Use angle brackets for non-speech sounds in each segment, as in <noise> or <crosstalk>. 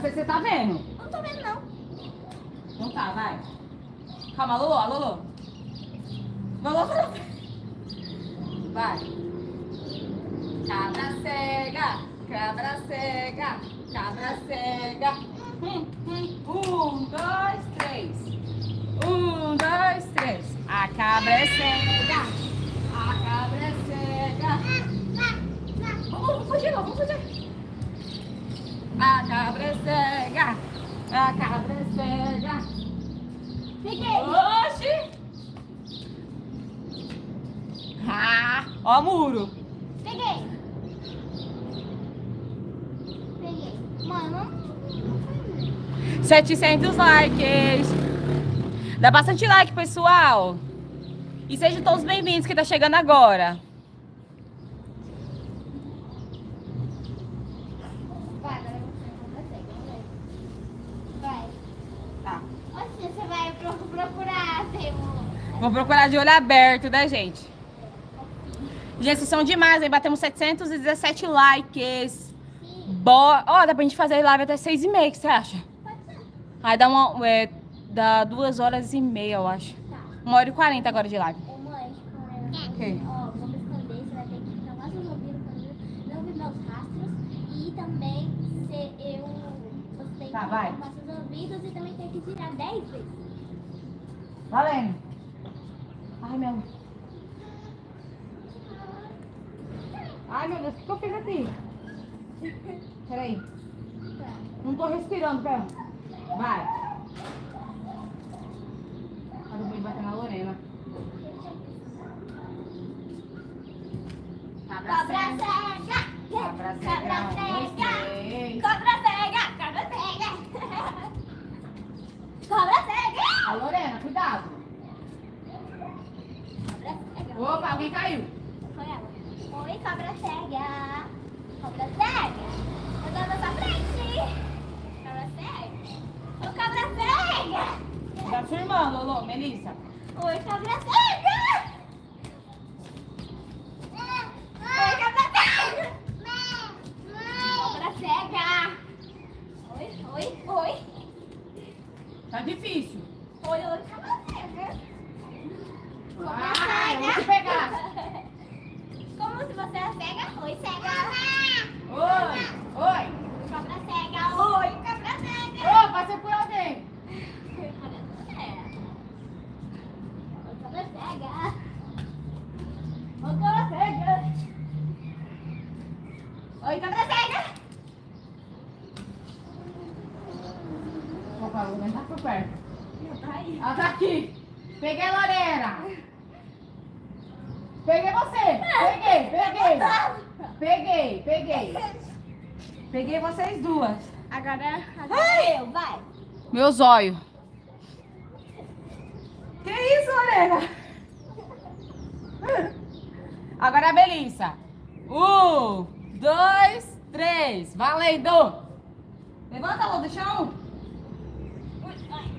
se você tá vendo. Não tô vendo, não. Então tá, vai. Calma, Lolo, a Lolo. Lolo, vai. Cabra cega, cabra cega, cabra cega. Hum, hum. Um, dois, três. Um, dois, três. A cabra é cega. A cabra é cega. Vamos, vamos fugir, não, vamos fugir. A cabra é cega. A cabra é cega. Peguei. Oxi! Ah, ó o muro. Peguei. Peguei. Mano, não 700 likes. Dá bastante like, pessoal. E sejam todos bem-vindos que tá chegando agora. Vai, agora você não consegue. vamos ver. Vai. Tá. Oxe, você vai pro- procurar, Vou procurar de olho aberto, né, gente? Gente, vocês são demais, aí batemos 717 likes. Bora. Ó, dá pra gente fazer live até 6 e meia, o que você acha? Pode ser. Aí dá uma. É, dá duas horas e meia, eu acho. Tá. Uma hora e quarenta agora de live. Ô, mãe, calma. Ok. Ó, me esconder, você vai ter que ficar mais ouvidos pra não ver meus rastros. E também, se eu... Você tem Tá, vai. tampar seus ouvidos e também tem que girar 10 vezes. Valendo. Ai, meu. Ai, meu Deus, o que eu fiz aqui? <laughs> Peraí. Não tô respirando, pera. Vai. O boi bater na Lorena. Cabra cega. Cabra cega. Cabra cega! cega! Cega! <laughs> Cega! A Lorena, cuidado. Opa, alguém caiu. Foi ela. Oi, cobra cega! Cobra cega! Eu tô na sua frente! Cobra cega! Ô, cobra cega! Da sua irmã, Lolo, Melissa. Oi, cobra cega! Oi, cobra cega! Cobra cega! Oi, oi, oi! Tá difícil. Oi, oi, cobra cega! Cobra Ah, eu vou te cega! pegar. Como se você é cega? Oi, cega! Oi, oi. Cobra cega! Oi, cobra cega! Ô, passei por alguém. Oi, cobra cega! Oi, cobra cega! Oi, cobra cega! Opa, a Lorena tá por perto. Tá aí. Ela tá aqui. Peguei a Lorena. Peguei você. Peguei, peguei. Peguei, peguei. Peguei vocês duas. Agora, agora eu, vai. Meu zóio. Que isso, Lorena? Agora a Melissa. Um, dois, três. Valendo. Levanta, Lô, do chão. Ai.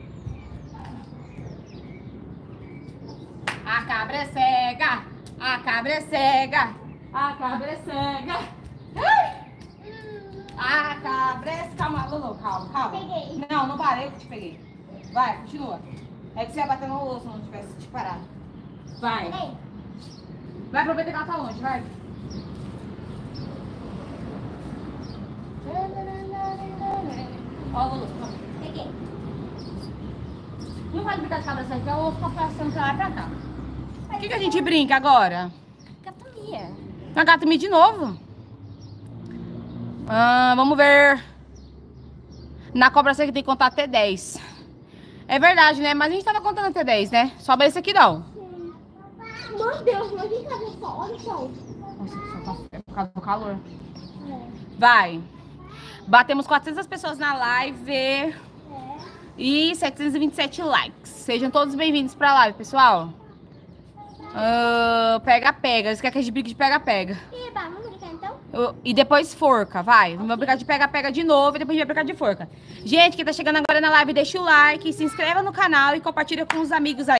A cabra é cega. A cabra é cega. A cabra é cega. A cabra é... Calma, Lulu, calma, calma. Peguei. Não, não parei que te peguei. Vai, continua. É que você ia bater no rolo se não tivesse te parado. Vai. Peraí. Vai aproveitar que ela tá longe, vai. Ó, Lulu. Peguei. Não pode brincar de cabra cega, eu vou ficar passando pra lá e pra cá. O que, que a gente brinca agora? Catomia. Na gata me de novo. Ah, vamos ver. Na cobra seca tem que contar até 10. É verdade, né? Mas a gente tava contando até 10, né? Só esse aqui não. Meu Deus, mas vem cá. Olha só. Nossa, só tá é por causa do calor. Vai. Batemos 400 pessoas na live É. e 727 likes. Sejam todos bem-vindos pra live, pessoal. Ah, Pega, pega. Eles querem que a gente brigue de pega, pega. Eba, vamos brincar então? E depois forca, vai. Vamos brincar de pega-pega de novo e depois a gente vai brincar de forca. Gente, quem tá chegando agora na live, deixa o like, se inscreva no canal e compartilha com os amigos aí.